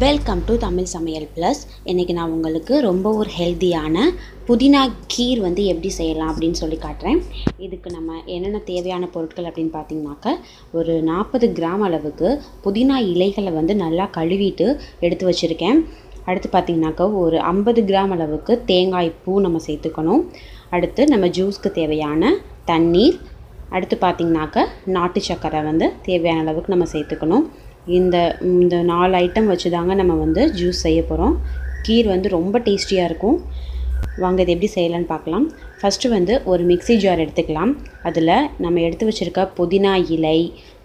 Welcome to Tamil சமையல் plus இன்றைக்கி நான் உங்களுக்கு ரொம்ப ஒரு ஹெல்த்தியான புதினா கீர் வந்து எப்படி செய்யலாம் அப்படின்னு சொல்லி காட்டுறேன். இதுக்கு நம்ம என்னென்ன தேவையான பொருட்கள் அப்படின்னு பார்த்தீங்கன்னாக்க ஒரு நாற்பது கிராம் அளவுக்கு புதினா இலைகளை வந்து நல்லா கழுவிட்டு எடுத்து வச்சுருக்கேன். அடுத்து பார்த்திங்கனாக்கா ஒரு ஐம்பது கிராம் அளவுக்கு தேங்காய் பூ நம்ம சேர்த்துக்கணும். அடுத்து நம்ம ஜூஸ்க்கு தேவையான தண்ணீர். அடுத்து பார்த்திங்கனாக்க நாட்டு சர்க்கரை வந்து தேவையான அளவுக்கு நம்ம சேர்த்துக்கணும். இந்த இந்த நாலு ஐட்டம் வச்சு தாங்க நம்ம வந்து ஜூஸ் செய்ய போகிறோம் கீர் வந்து ரொம்ப டேஸ்டியாக இருக்கும். வாங்க இது எப்படி செய்யலான்னு பார்க்கலாம். ஃபஸ்ட்டு வந்து ஒரு மிக்ஸி ஜார் எடுத்துக்கலாம். அதில் நம்ம எடுத்து வச்சுருக்க புதினா இலை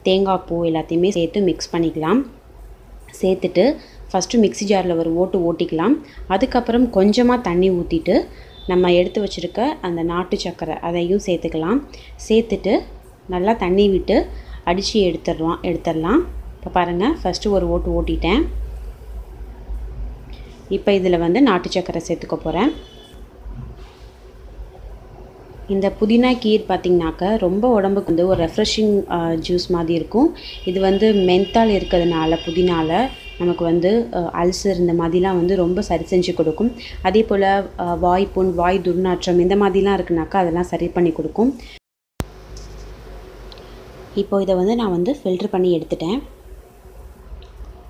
தேங்காய் பூ எல்லாத்தையுமே சேர்த்து மிக்ஸ் பண்ணிக்கலாம். சேர்த்துட்டு ஃபஸ்ட்டு மிக்ஸி ஜாரில் ஒரு ஓட்டு ஓட்டிக்கலாம். அதுக்கப்புறம் கொஞ்சமாக தண்ணி ஊற்றிட்டு நம்ம எடுத்து வச்சுருக்க அந்த நாட்டு சர்க்கரை அதையும் சேர்த்துக்கலாம். சேர்த்துட்டு நல்லா தண்ணி விட்டு அடித்து எடுத்துடலாம் எடுத்துடலாம். இப்போ பாருங்கள் ஃபஸ்ட்டு ஒரு ஓட்டு ஓட்டிட்டேன். இப்போ இதில் வந்து நாட்டு சக்கரை சேர்த்துக்க போகிறேன் இந்த புதினா கீர் பார்த்திங்கனாக்க ரொம்ப உடம்புக்கு வந்து ஒரு ரெஃப்ரெஷிங் ஜூஸ் மாதிரி இருக்கும். இது வந்து மென்தால் இருக்கிறதுனால புதினால நமக்கு வந்து அல்சர் இந்த மாதிரிலாம் வந்து ரொம்ப சரி செஞ்சு கொடுக்கும். அதே போல் வாய் புண் வாய் துர்நாற்றம் இந்த மாதிரிலாம் இருக்குனாக்கா அதெல்லாம் சரி பண்ணி கொடுக்கும். இப்போ இதை வந்து நான் வந்து ஃபில்ட்ரு பண்ணி எடுத்துட்டேன்.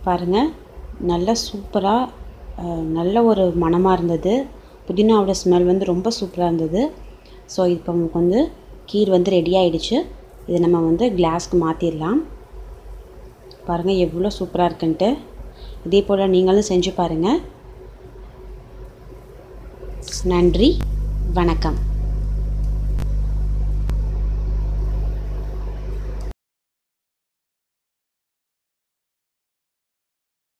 பாருங்கள் நல்லா சூப்பராக நல்ல ஒரு மணமாக இருந்தது. புதினாவோட ஸ்மெல் வந்து ரொம்ப சூப்பராக இருந்தது. ஸோ இப்போ நமக்கு வந்து கீர் வந்து ரெடி ஆகிடுச்சு இதை நம்ம வந்து கிளாஸ்க்கு மாற்றிடலாம் பாருங்கள் எவ்வளோ சூப்பராக இருக்குன்ட்டு. இதே போல் நீங்களும் செஞ்சு பாருங்கள் நன்றி வணக்கம்.